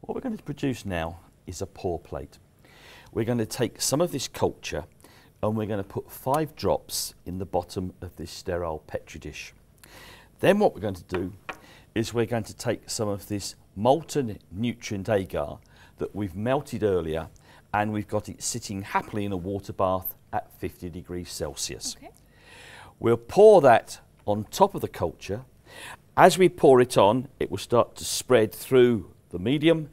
What we're going to produce now is a pour plate. We're going to take some of this culture and we're going to put five drops in the bottom of this sterile petri dish. Then what we're going to do is we're going to take some of this molten nutrient agar that we've melted earlier and we've got it sitting happily in a water bath at 50 degrees Celsius. Okay. We'll pour that on top of the culture. As we pour it on, it will start to spread through the medium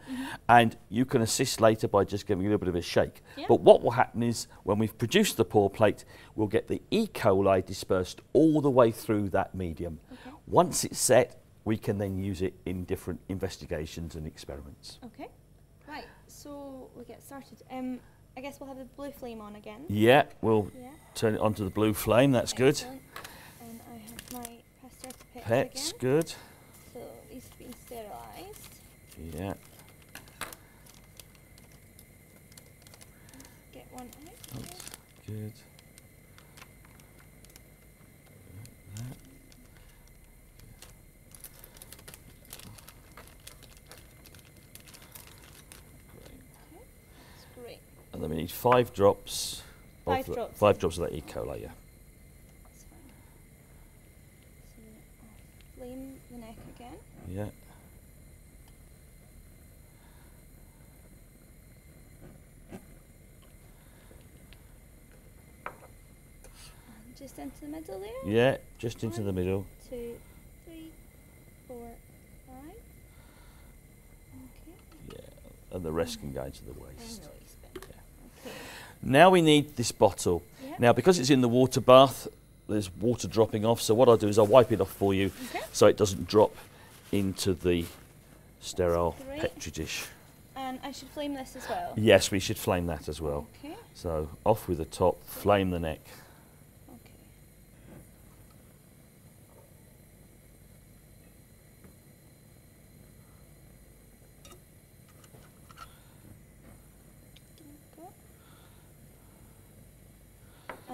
and you can assist later by just giving a little bit of a shake. But what will happen is when we've produced the pour plate, we'll get the E. coli dispersed all the way through that medium. Okay. Once it's set, we can then use it in different investigations and experiments. Okay. Right. So we get started. Um, I guess we'll have the blue flame on again. Yeah, we'll Yeah. turn it onto the blue flame, that's good. Excellent. And I have my Pasteur pets, Pets, again. good. So these have been sterilised. Yeah, Get one out. that's good. That's great. And then we need five drops. Five of the, drops. Five drops of that E. coli, yeah. That's fine. So uh, flame the neck again. Yeah. And just into the middle there. Yeah, just into the middle. Two, three, four, five. Okay. Yeah, and the rest can go into the. Okay. Now we need this bottle. Yeah. Now, because it's in the water bath, there's water dropping off. So what I'll do is I'll wipe it off for you, Okay. so it doesn't drop into the sterile petri dish. And I should flame this as well. Yes, we should flame that as well. Okay. So off with the top, flame the neck. Okay. Go.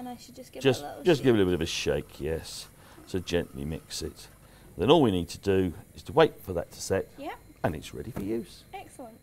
And I should just give just it a little just give it a bit of a shake, yes. So gently mix it. Then all we need to do is to wait for that to set Yeah, and it's ready for use. excellent.